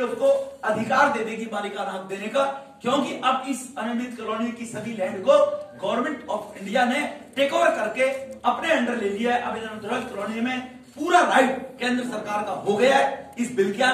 उसको अधिकार दे देगी मालिकाना हक देने का, क्योंकि अब इस अनियमित कॉलोनी की सभी लैंड को गवर्नमेंट ऑफ़ इंडिया ने टेक ओवर करके अपने अंडर ले लिया है। अब इन कॉलोनी में पूरा राइट केंद्र सरकार का हो गया है। इस बिल के